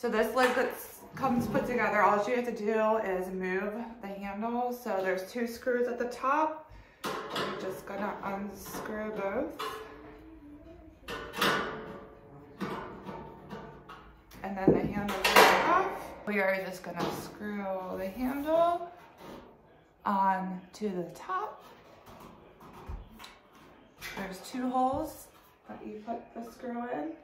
So this lid gets, comes put together. All you have to do is move the handle. So there's two screws at the top. You're just gonna unscrew both. And then the handle goes off. We are just gonna screw the handle on to the top. There's two holes that you put the screw in.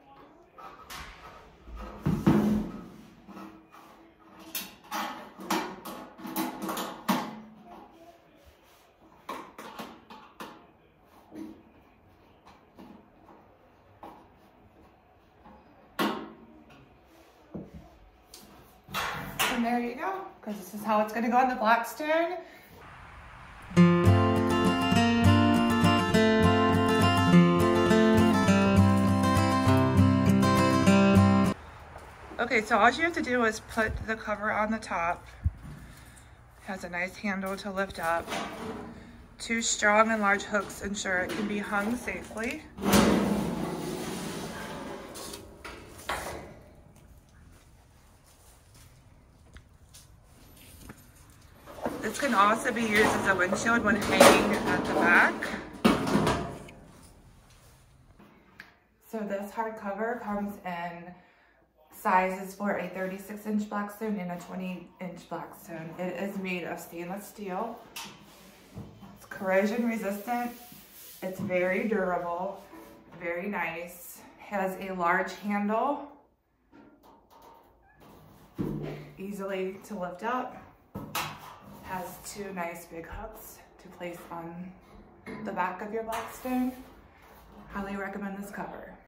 And there you go, because this is how it's gonna go on the Blackstone. Okay, so all you have to do is put the cover on the top. It has a nice handle to lift up. Two strong and large hooks ensure it can be hung safely. This can also be used as a windshield when hanging at the back. So this hardcover comes in sizes for a 36 inch Blackstone and a 20 inch Blackstone. It is made of stainless steel. It's corrosion resistant. It's very durable, very nice. Has a large handle, easily to lift up has two nice big hooks to place on the back of your Blackstone. Highly recommend this cover.